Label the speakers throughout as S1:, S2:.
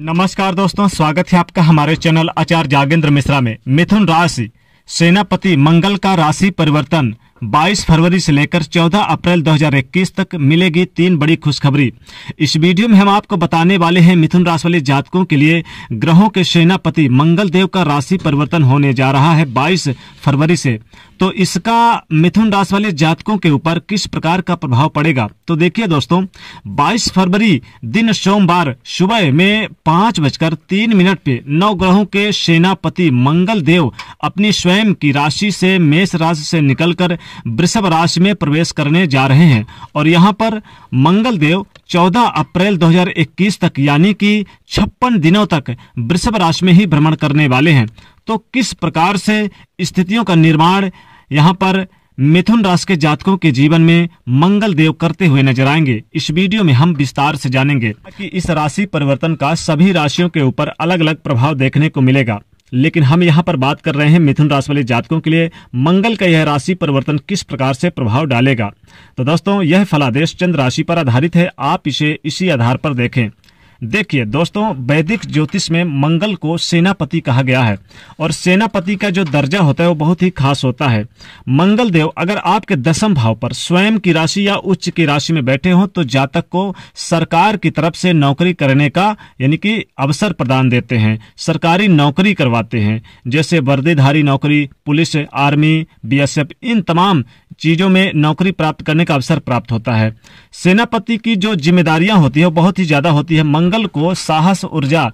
S1: नमस्कार दोस्तों, स्वागत है आपका हमारे चैनल आचार्य जागेंद्र मिश्रा में। मिथुन राशि, सेनापति मंगल का राशि परिवर्तन 22 फरवरी से लेकर 14 अप्रैल 2021 तक मिलेगी तीन बड़ी खुशखबरी। इस वीडियो में हम आपको बताने वाले हैं मिथुन राशि वाले जातकों के लिए ग्रहों के सेनापति मंगल देव का राशि परिवर्तन होने जा रहा है 22 फरवरी से। तो इसका मिथुन राशि वाले जातकों के ऊपर किस प्रकार का प्रभाव पड़ेगा? तो देखिए दोस्तों 22 फरवरी दिन सोमवार सुबह में पाँच बजकर तीन मिनट पे नौ ग्रहों के सेनापति मंगल देव अपनी स्वयं की राशि से मेष राशि से निकलकर वृषभ राशि में प्रवेश करने जा रहे हैं और यहाँ पर मंगल देव 14 अप्रैल 2021 तक, यानी कि छप्पन दिनों तक वृषभ राशि में ही भ्रमण करने वाले हैं। तो किस प्रकार से स्थितियों का निर्माण यहाँ पर मिथुन राशि के जातकों के जीवन में मंगल देव करते हुए नज़र आएँगे, इस वीडियो में हम विस्तार से जानेंगे कि इस राशि परिवर्तन का सभी राशियों के ऊपर अलग अलग प्रभाव देखने को मिलेगा। लेकिन हम यहाँ पर बात कर रहे हैं मिथुन राशि वाले जातकों के लिए मंगल का यह राशि परिवर्तन किस प्रकार से प्रभाव डालेगा? तो दोस्तों, यह फलादेश चंद्र राशि पर आधारित है। आप इसे इसी आधार पर देखें। देखिए, दोस्तों, वैदिक ज्योतिष में मंगल को सेनापति कहा गया है और सेनापति का जो दर्जा होता है वो बहुत ही खास होता है। मंगल देव अगर आपके दसम भाव पर स्वयं की राशि या उच्च की राशि में बैठे हो तो जातक को सरकार की तरफ़ से नौकरी करने का, यानी कि अवसर प्रदान देते हैं। सरकारी नौकरी करवाते हैं, जैसे वर्दीधारी नौकरी, पुलिस, आर्मी, बीएसएफ, इन तमाम चीज़ों में नौकरी प्राप्त करने का अवसर प्राप्त होता है। सेनापति की जो जिम्मेदारियाँ होती है बहुत ही ज़्यादा होती है। मंगल को साहस, ऊर्जा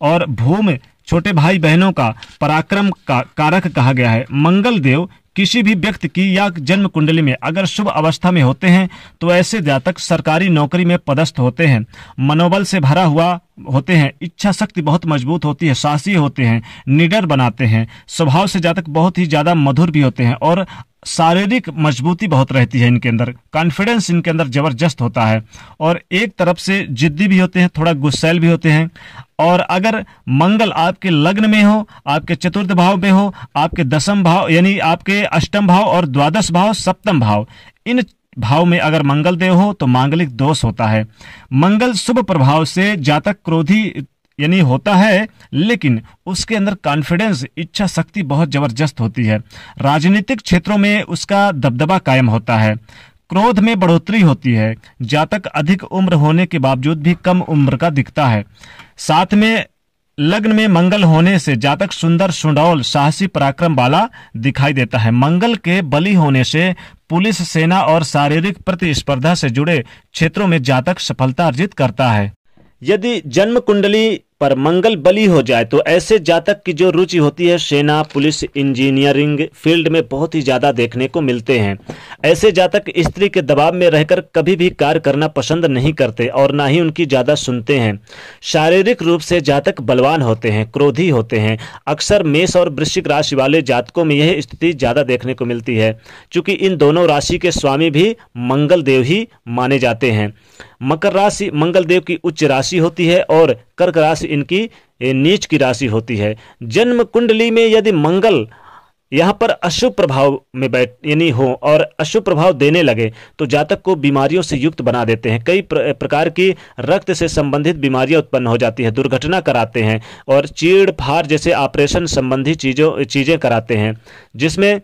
S1: और भूमि छोटे भाई बहनों का पराक्रम का कारक कहा गया है। मंगल देव किसी भी व्यक्ति की या जन्म कुंडली में अगर शुभ अवस्था में होते हैं तो ऐसे जातक सरकारी नौकरी में पदस्थ होते हैं। मनोबल से भरा हुआ होते हैं इच्छा शक्ति बहुत मज़बूत होती है, साहसी होते हैं, निडर बनाते हैं, स्वभाव से जातक बहुत ही ज़्यादा मधुर भी होते हैं और शारीरिक मजबूती बहुत रहती है इनके अंदर कॉन्फिडेंस इनके अंदर ज़बरदस्त होता है और एक तरफ़ से जिद्दी भी होते हैं, थोड़ा गुस्सैल भी होते हैं और अगर मंगल आपके लग्न में हो, आपके चतुर्थ भाव में हो, आपके दसम भाव, यानी आपके अष्टम भाव और द्वादश भाव, सप्तम भाव, इन भाव में अगर मंगल देव हो तो मांगलिक दोष होता है। मंगल शुभ प्रभाव से जातक क्रोधी, यानी होता है, लेकिन उसके अंदर कॉन्फिडेंस इच्छा शक्ति बहुत ज़बरदस्त होती है। राजनीतिक क्षेत्रों में उसका दबदबा कायम होता है। क्रोध में बढ़ोतरी होती है। जातक अधिक उम्र होने के बावजूद भी कम उम्र का दिखता है। साथ में लग्न में मंगल होने से जातक सुंदर सुडौल साहसी पराक्रम वाला दिखाई देता है। मंगल के बलि होने से पुलिस, सेना और शारीरिक प्रतिस्पर्धा से जुड़े क्षेत्रों में जातक सफलता अर्जित करता है। यदि जन्म कुंडली पर मंगल बली हो जाए तो ऐसे जातक की जो रुचि होती है, सेना, पुलिस, इंजीनियरिंग फ़ील्ड में बहुत ही ज़्यादा देखने को मिलते हैं। ऐसे जातक स्त्री के दबाव में रहकर कभी भी कार्य करना पसंद नहीं करते और ना ही उनकी ज़्यादा सुनते हैं। शारीरिक रूप से जातक बलवान होते हैं, क्रोधी होते हैं। अक्सर मेष और वृश्चिक राशि वाले जातकों में यह स्थिति ज़्यादा देखने को मिलती है क्योंकि इन दोनों राशि के स्वामी भी मंगल देव ही माने जाते हैं। मकर राशि मंगल देव की उच्च राशि होती है और कर्क राशि इनकी नीच की राशि होती है। जन्म कुंडली में यदि मंगल यहाँ पर अशुभ प्रभाव में बैठ यानी हो और अशुभ प्रभाव देने लगे तो जातक को बीमारियों से युक्त बना देते हैं। कई प्र, प्रकार की रक्त से संबंधित बीमारियाँ उत्पन्न हो जाती है दुर्घटना कराते हैं और चीड़ फार जैसे ऑपरेशन संबंधी चीज़ों चीज़ें कराते हैं जिसमें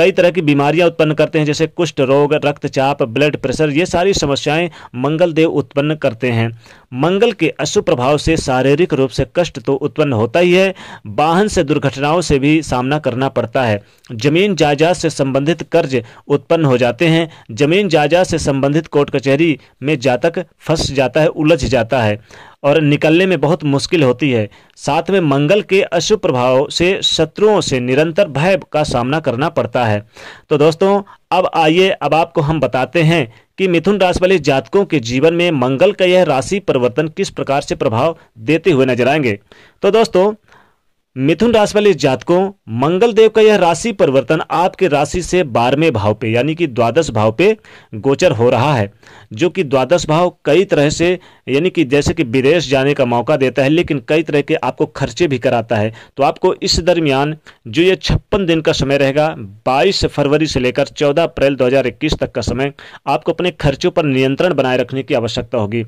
S1: कई तरह की बीमारियाँ उत्पन्न करते हैं, जैसे कुष्ठ रोग, रक्तचाप, ब्लड प्रेशर, ये सारी समस्याएँ मंगल देव उत्पन्न करते हैं। मंगल के अशुभ प्रभाव से शारीरिक रूप से कष्ट तो उत्पन्न होता ही है, वाहन से दुर्घटनाओं से भी सामना करना पड़ता है। ज़मीन जायदाद से संबंधित कर्ज उत्पन्न हो जाते हैं, ज़मीन जायदाद से संबंधित कोर्ट कचहरी में जातक फंस जाता है, उलझ जाता है। और निकलने में बहुत मुश्किल होती है। साथ में मंगल के अशुभ प्रभाव से शत्रुओं से निरंतर भय का सामना करना पड़ता है। तो दोस्तों, अब आइए, अब आपको हम बताते हैं कि मिथुन राशि वाले जातकों के जीवन में मंगल का यह राशि परिवर्तन किस प्रकार से प्रभाव देते हुए नज़र आएँगे। तो दोस्तों मिथुन राशि वाले जातकों मंगल देव का यह राशि परिवर्तन आपके राशि से बारहवें भाव पे, यानी कि द्वादश भाव पे गोचर हो रहा है, जो कि द्वादश भाव कई तरह से, यानी कि जैसे कि विदेश जाने का मौका देता है, लेकिन कई तरह के आपको खर्चे भी कराता है। तो आपको इस दरमियान जो ये छप्पन दिन का समय रहेगा 22 फरवरी से लेकर 14 अप्रैल 2021 तक का समय, आपको अपने खर्चों पर नियंत्रण बनाए रखने की आवश्यकता होगी।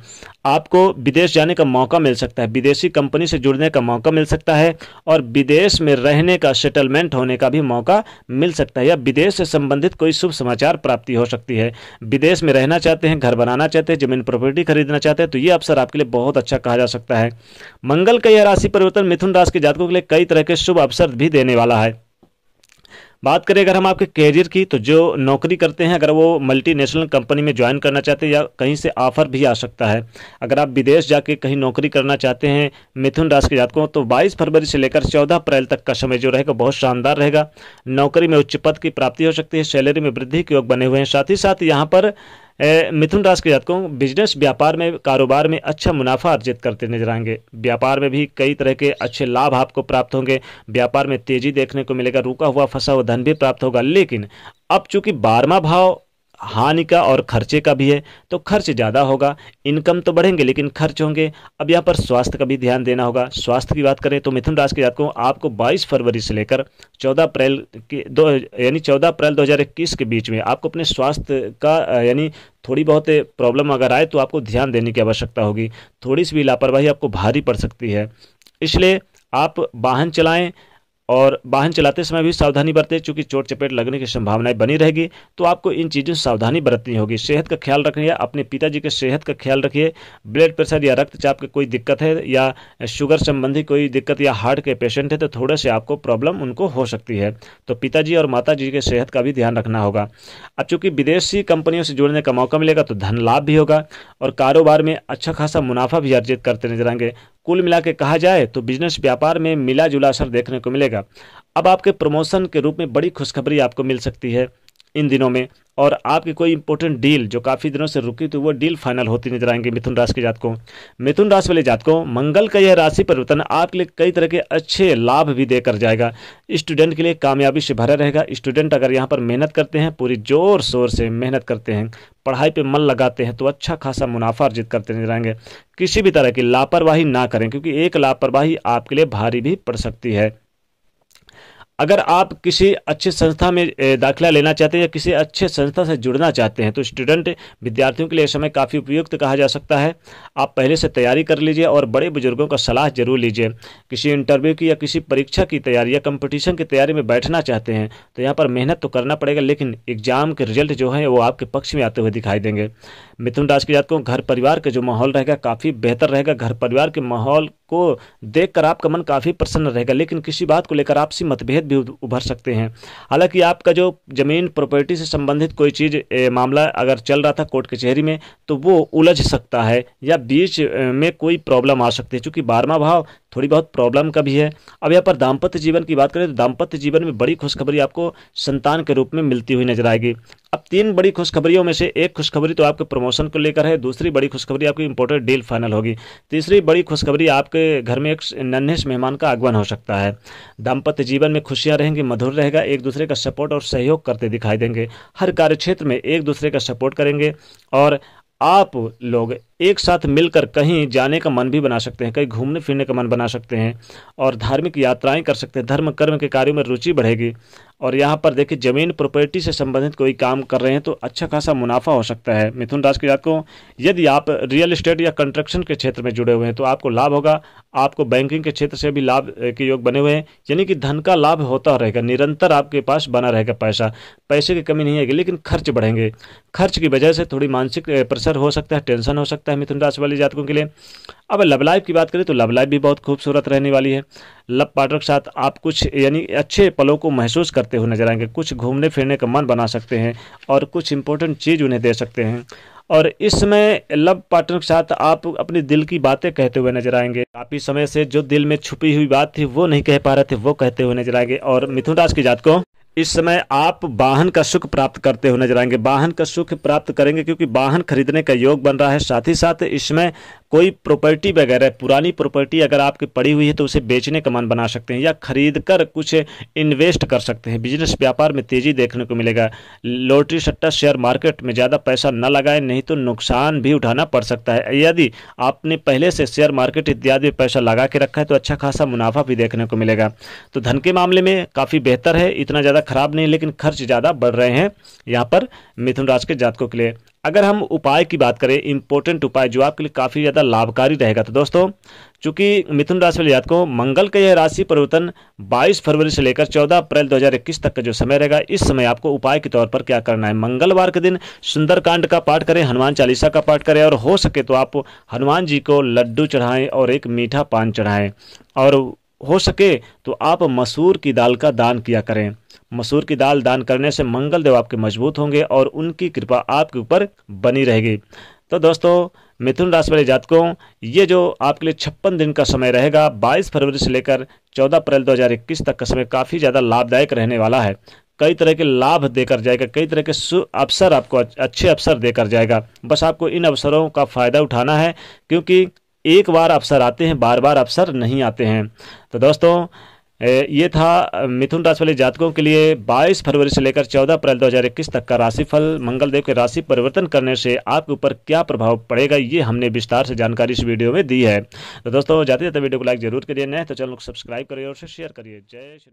S1: आपको विदेश जाने का मौका मिल सकता है, विदेशी कंपनी से जुड़ने का मौका मिल सकता है और विदेश में रहने का सेटलमेंट होने का भी मौका मिल सकता है या विदेश से संबंधित कोई शुभ समाचार प्राप्ति हो सकती है। विदेश में रहना चाहते हैं, घर बनाना चाहते हैं, ज़मीन प्रॉपर्टी खरीदना चाहते हैं तो ये अवसर आपके लिए बहुत अच्छा कहा जा सकता है। मंगल का यह राशि परिवर्तन मिथुन राशि के जातकों के लिए कई तरह के शुभ अवसर भी देने वाला है। बात करें अगर हम आपके कैरियर की तो जो नौकरी करते हैं, अगर वो मल्टीनेशनल कंपनी में ज्वाइन करना चाहते हैं या कहीं से ऑफ़र भी आ सकता है। अगर आप विदेश जाके कहीं नौकरी करना चाहते हैं, मिथुन राशि के जातकों तो 22 फरवरी से लेकर 14 अप्रैल तक का समय जो रहेगा, बहुत शानदार रहेगा। नौकरी में उच्च पद की प्राप्ति हो सकती है सैलरी में वृद्धि के योग बने हुए हैं। साथ ही साथ यहाँ पर मिथुन राशि के जातकों बिज़नेस व्यापार में, कारोबार में अच्छा मुनाफा अर्जित करते नज़र आएँगे। व्यापार में भी कई तरह के अच्छे लाभ आपको प्राप्त होंगे। व्यापार में तेज़ी देखने को मिलेगा, रुका हुआ फंसा हुआ धन भी प्राप्त होगा। लेकिन अब चूँकि बारवा भाव हानि का और खर्चे का भी है तो खर्च ज़्यादा होगा, इनकम तो बढ़ेंगे, लेकिन खर्च होंगे। अब यहाँ पर स्वास्थ्य का भी ध्यान देना होगा। स्वास्थ्य की बात करें तो मिथुन राशि के जातकों, आपको 22 फरवरी से लेकर 14 अप्रैल के दो, यानी 14 अप्रैल 2021 के बीच में आपको अपने स्वास्थ्य का यानी थोड़ी बहुत प्रॉब्लम अगर आए तो आपको ध्यान देने की आवश्यकता होगी। थोड़ी सी भी लापरवाही आपको भारी पड़ सकती है। इसलिए आप वाहन चलाएँ और वाहन चलाते समय भी सावधानी बरतें, चूँकि चोट चपेट लगने की संभावनाएँ बनी रहेगी तो आपको इन चीज़ों से सावधानी बरतनी होगी। सेहत का ख्याल रखिए, अपने पिताजी के सेहत का ख्याल रखिए। ब्लड प्रेशर या रक्तचाप की कोई दिक्कत है, या शुगर संबंधी कोई दिक्कत या हार्ट के पेशेंट है तो थोड़े से आपको प्रॉब्लम उनको हो सकती है। तो पिताजी और माता जी के सेहत का भी ध्यान रखना होगा। अब चूँकि विदेशी कंपनियों से जुड़ने का मौका मिलेगा तो धन लाभ भी होगा, और कारोबार में अच्छा खासा मुनाफा भी अर्जित करते नज़र आएँगे। कुल मिला के कहा जाए तो बिज़नेस व्यापार में मिला जुला असर देखने को मिलेगा। अब आपके प्रमोशन के रूप में बड़ी खुशखबरी आपको मिल सकती है। इन दिनों में। और आपकी कोई इंपॉर्टेंट डील जो काफ़ी दिनों से रुकी थी वो डील फाइनल होती नज़र आएँगे मिथुन राशि के जातकों। मिथुन राशि वाले जातकों, मंगल का यह राशि परिवर्तन आपके लिए कई तरह के अच्छे लाभ भी देकर जाएगा। स्टूडेंट के लिए कामयाबी से भरा रहेगा। स्टूडेंट अगर यहाँ पर मेहनत करते हैं, पूरी ज़ोर शोर से मेहनत करते हैं, पढ़ाई पे मन लगाते हैं तो अच्छा खासा मुनाफा अर्जित करते नज़र आएँगे। किसी भी तरह की लापरवाही ना करें, क्योंकि एक लापरवाही आपके लिए भारी भी पड़ सकती है। अगर आप किसी अच्छे संस्था में दाखिला लेना चाहते हैं या किसी अच्छे संस्था से जुड़ना चाहते हैं तो स्टूडेंट विद्यार्थियों के लिए समय काफ़ी उपयुक्त कहा जा सकता है। आप पहले से तैयारी कर लीजिए और बड़े बुज़ुर्गों का सलाह ज़रूर लीजिए। किसी इंटरव्यू की या किसी परीक्षा की तैयारी या कंपटीशन की तैयारी में बैठना चाहते हैं तो यहाँ पर मेहनत तो करना पड़ेगा, लेकिन एग्ज़ाम के रिज़ल्ट जो है, वो आपके पक्ष में आते हुए दिखाई देंगे। मिथुन राशि की जात घर परिवार का जो माहौल रहेगा, काफ़ी बेहतर रहेगा। घर परिवार के माहौल को देखकर आपका मन काफ़ी प्रसन्न रहेगा, लेकिन किसी बात को लेकर आपसी मतभेद भी उभर सकते हैं। हालाँकि आपका जो ज़मीन प्रॉपर्टी से संबंधित कोई चीज़ मामला अगर चल रहा था कोर्ट कचहरी में तो वो उलझ सकता है या बीच में कोई प्रॉब्लम आ सकती है, चूँकि बारहवा भाव थोड़ी बहुत प्रॉब्लम का भी है। अब यहाँ पर दाम्पत्य जीवन की बात करें तो दाम्पत्य जीवन में बड़ी खुशखबरी आपको संतान के रूप में मिलती हुई नज़र आएगी। अब तीन बड़ी खुशखबरियों में से एक खुशखबरी तो आपके प्रमोशन को लेकर है, दूसरी बड़ी खुशखबरी आपकी इंपॉर्टेंट डील फाइनल होगी। तीसरी बड़ी खुशखबरी आपके घर में एक नन्हे मेहमान का आगमन हो सकता है। दाम्पत्य जीवन में खुशियाँ रहेंगी, मधुर रहेगा, एक दूसरे का सपोर्ट और सहयोग करते दिखाई देंगे। हर कार्य क्षेत्र में एक दूसरे का सपोर्ट करेंगे और आप लोग एक साथ मिलकर कहीं जाने का मन भी बना सकते हैं, कहीं घूमने फिरने का मन बना सकते हैं और धार्मिक यात्राएँ कर सकते हैं। धर्म कर्म के कार्यों में रुचि बढ़ेगी। और यहाँ पर देखिए, ज़मीन प्रॉपर्टी से संबंधित कोई काम कर रहे हैं तो अच्छा खासा मुनाफा हो सकता है। मिथुन राशि के जातकों यदि आप रियल एस्टेट या कंस्ट्रक्शन के क्षेत्र में जुड़े हुए हैं तो आपको लाभ होगा। आपको बैंकिंग के क्षेत्र से भी लाभ के योग बने हुए हैं। यानी कि धन का लाभ होता रहेगा, निरंतर आपके पास बना रहेगा पैसा। पैसे की कमी नहीं आएगी, लेकिन खर्च बढ़ेंगे। खर्च की वजह से थोड़ी मानसिक प्रेशर हो सकता है, टेंशन हो सकता है मिथुन राशि वाले जातकों के लिए। अब लव लाइफ की बात करें तो लव लाइफ भी बहुत खूबसूरत रहने वाली है। लव पार्टनर के साथ आप कुछ, यानी अच्छे पलों को महसूस करते हुए नज़र आएँगे। कुछ घूमने फिरने का मन बना सकते हैं और कुछ इंपॉर्टेंट चीज़ उन्हें दे सकते हैं। और इस समय लव पार्टनर के साथ आप अपने दिल की बातें कहते हुए नज़र आएँगे। काफ़ी समय से जो दिल में छुपी हुई बात थी, वो नहीं कह पा रहे थे, वो कहते हुए नज़र आएँगे। और मिथुन राज की जात को इस समय आप वाहन का सुख प्राप्त करते हुए नज़र आएँगे। वाहन का सुख प्राप्त करेंगे क्योंकि वाहन खरीदने का योग बन रहा है। साथ ही साथ इसमें कोई प्रॉपर्टी वगैरह, पुरानी प्रॉपर्टी अगर आपकी पड़ी हुई है तो उसे बेचने का मन बना सकते हैं या खरीद कर कुछ इन्वेस्ट कर सकते हैं। बिज़नेस व्यापार में तेज़ी देखने को मिलेगा। लॉटरी सट्टा शेयर मार्केट में ज़्यादा पैसा न लगाए, नहीं तो नुकसान भी उठाना पड़ सकता है। यदि आपने पहले से शेयर मार्केट इत्यादि पैसा लगा के रखा है तो अच्छा खासा मुनाफा भी देखने को मिलेगा। तो धन के मामले में काफ़ी बेहतर है, इतना ज़्यादा खराब नहीं, लेकिन खर्च ज़्यादा बढ़ रहे हैं यहाँ पर मिथुन राज के जातकों के लिए। अगर हम उपाय की बात करें इंपॉर्टेंट उपाय जो आपके लिए काफ़ी ज़्यादा लाभकारी रहेगा। तो दोस्तों, चूँकि मिथुन राशि वाले जात को मंगल का यह राशि परिवर्तन 22 फरवरी से लेकर 14 अप्रैल 2021 तक का जो समय रहेगा, इस समय आपको उपाय के तौर पर क्या करना है? मंगलवार के दिन सुंदरकांड का पाठ करें, हनुमान चालीसा का पाठ करें और हो सके तो आप हनुमान जी को लड्डू चढ़ाएँ और एक मीठा पान चढ़ाएँ। और हो सके तो आप मसूर की दाल का दान किया करें। मसूर की दाल दान करने से मंगल देव आपके मज़बूत होंगे और उनकी कृपा आपके ऊपर बनी रहेगी। तो दोस्तों, मिथुन राशि वाले जातकों, ये जो आपके लिए छप्पन दिन का समय रहेगा 22 फरवरी से लेकर 14 अप्रैल 2021 तक का समय काफ़ी ज़्यादा लाभदायक रहने वाला है। कई तरह के लाभ देकर जाएगा, कई तरह के सु अवसर आपको अच्छे अवसर देकर जाएगा। बस आपको इन अवसरों का फ़ायदा उठाना है, क्योंकि एक बार अवसर आते हैं, बार बार अवसर नहीं आते हैं। तो दोस्तों ये था मिथुन राशि वाले जातकों के लिए 22 फरवरी से लेकर 14 अप्रैल 2021 तक का राशिफल। मंगलदेव के राशि परिवर्तन करने से आपके ऊपर क्या प्रभाव पड़ेगा, ये हमने विस्तार से जानकारी इस वीडियो में दी है। तो दोस्तों, जाते जाते वीडियो को लाइक ज़रूर करिए, नए तो चैनल को सब्सक्राइब करिए और शेयर करिए। जय श्री